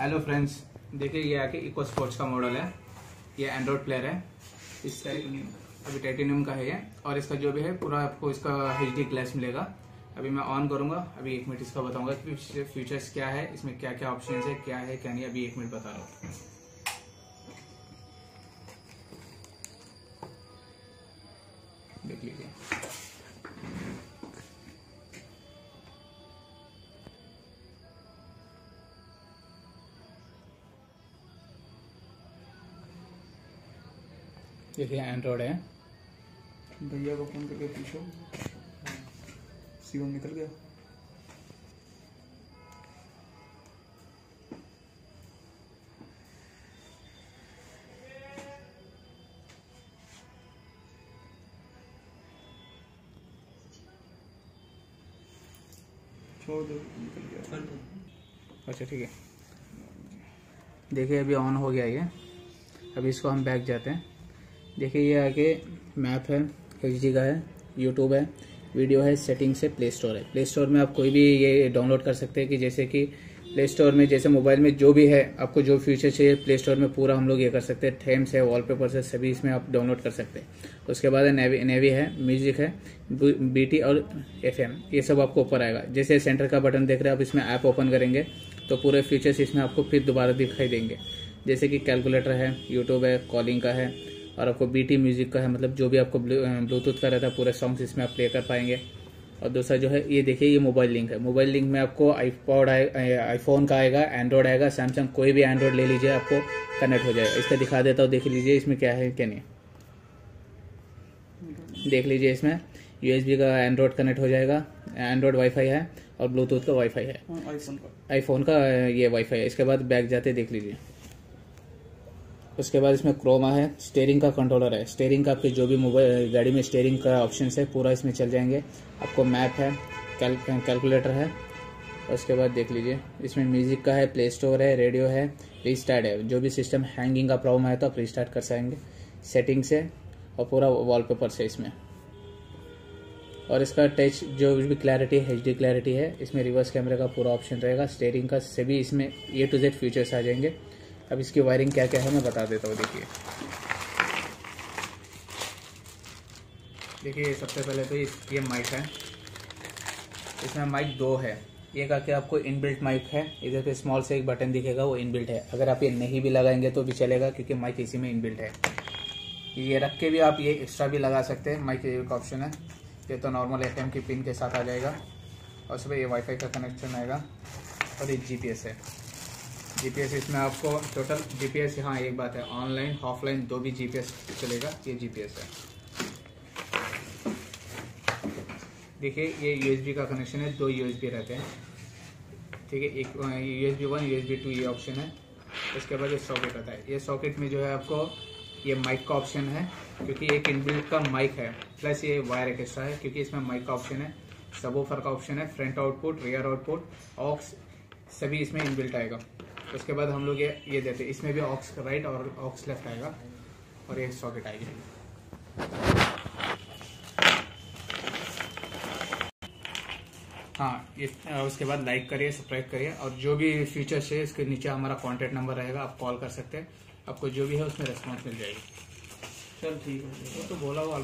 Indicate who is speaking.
Speaker 1: Hello friends देखिए ये आके इको स्पोर्ट्स का मॉडल है। ये एंड्रॉइड प्लेयर है। इसका अभी टाइटेनियम का है ये। और इसका जो भी है, पूरा आपको इसका एच डी ग्लास मिलेगा। अभी मैं ऑन करूँगा। अभी एक मिनट इसका बताऊँगा कि फीचर्स क्या है, इसमें क्या क्या ऑप्शन है, क्या है, क्या नहीं, अभी एक मिनट बता रहा हूँ। देख लीजिए। देखिए एंड्रॉयड है।
Speaker 2: भैया को फ़ोन करके पूछो। निकल गया। निकल गया।
Speaker 1: अच्छा ठीक है। देखिए अभी ऑन हो गया ये। अभी इसको हम बैक जाते हैं। देखिए ये आगे मैप है एच का है यूट्यूब है, वीडियो है, सेटिंग से प्ले स्टोर है। प्ले स्टोर में आप कोई भी ये डाउनलोड कर सकते हैं कि जैसे कि प्ले स्टोर में, जैसे मोबाइल में जो भी है, आपको जो फीचर चाहिए प्ले स्टोर में पूरा हम लोग ये कर सकते हैं। थेम्स है वॉलपेपर्स है, सभी इसमें आप डाउनलोड कर सकते हैं। उसके बाद नेवी नेवी है म्यूज़िक है बीटी और एफएम ये सब आपको ऊपर आएगा। जैसे सेंटर का बटन देख रहे हैं, आप इसमें ऐप ओपन करेंगे तो पूरे फीचर्स इसमें आपको फिर दोबारा दिखाई देंगे। जैसे कि कैलकुलेटर है यूट्यूब है कॉलिंग का है और आपको बीटी म्यूज़िक का है मतलब जो भी आपको ब्लूटूथ का रहता है पूरे सॉन्ग्स इसमें आप प्ले कर पाएँगे। और दूसरा जो है ये देखिए ये मोबाइल लिंक है। मोबाइल लिंक में आपको आईपॉड आईफोन का आएगा एंड्रॉयड आएगा सैमसंग कोई भी एंड्रॉयड ले लीजिए आपको कनेक्ट हो जाएगा। इसका दिखा देता हूँ देख लीजिए इसमें क्या है क्या नहीं। देख लीजिए इसमें यूएसबी का एंड्रॉयड कनेक्ट हो जाएगा एंड्रॉयड वाईफाई है और ब्लूटूथ का वाईफाई है।
Speaker 2: आईफोन का।
Speaker 1: आईफोन का ये वाईफाई है। इसके बाद बैक जाते देख लीजिए। उसके बाद इसमें क्रोमा है स्टेयरिंग का कंट्रोलर है। स्टेयरिंग का आपके जो भी मोबाइल गाड़ी में स्टेयरिंग का ऑप्शन है पूरा इसमें चल जाएँगे। आपको मैप है कैल, कैलकुलेटर है। उसके बाद देख लीजिए इसमें म्यूज़िक का है प्ले स्टोर है रेडियो है रीस्टार्ट है। जो भी सिस्टम हैंगिंग का प्रॉब्लम है तो आप रीस्टार्ट कर सकेंगे सेटिंग से और पूरा वॉलपेपर से इसमें। और इसका टच जो भी क्लैरिटी है एच क्लैरिटी है इसमें रिवर्स कैमरे का पूरा ऑप्शन रहेगा। स्टेयरिंग का सभी इसमें ए टू जेड फीचर्स आ जाएँगे। अब इसकी वायरिंग क्या क्या है, मैं बता देता हूँ, देखिए। देखिए, सबसे पहले तो ये माइक है। इसमें माइक दो है। एक आके आपको इनबिल्ट माइक है? इधर पे स्मॉल से एक बटन दिखेगा, वो इनबिल्ट है। अगर आप ये नहीं भी लगाएँगे तो भी चलेगा, क्योंकि माइक इसी में इनबिल्ट है। ये रख के भी आप ये एक्स्ट्रा भी लगा सकते हैं। माइक एक ऑप्शन है। ये तो नॉर्मल एफ़ की पिन के साथ आ जाएगा। और उसमें ये वाईफाई का कनेक्शन आएगा। और ये जीपीएस है। जीपीएस इसमें आपको टोटल जीपीएस हाँ एक बात है ऑनलाइन ऑफलाइन दो भी जीपीएस चलेगा, ये जीपीएस है। देखिए, ये यूएसबी का कनेक्शन है, दो यूएसबी रहते हैं। ठीक है, एक यूएसबी वन यूएसबी टू ये ऑप्शन है। इसके बाद ये सॉकेट आता है। ये सॉकेट में जो है आपको, ये माइक का ऑप्शन है, क्योंकि एक इनबिल्ट का माइक है प्लस ये वायर एक एक्स्ट्रा है, क्योंकि इसमें माइक का ऑप्शन है। सबोफर का ऑप्शन है front output rear output aux सभी इसमें इनबिल्ट आएगा। उसके बाद हम लोग ये ये देते हैं। इसमें भी ऑक्स राइट और ऑक्स लेफ़्ट आएगा। और ये सॉकेट आएगी। हाँ ये उसके बाद लाइक करिए सब्सक्राइब करिए। और जो भी फीचर्स है इसके नीचे हमारा कॉन्टेक्ट नंबर रहेगा आप कॉल कर सकते हैं। आपको जो भी है उसमें रेस्पॉन्स मिल जाएगी।
Speaker 2: चल ठीक है।
Speaker 1: वो तो बोला हुआ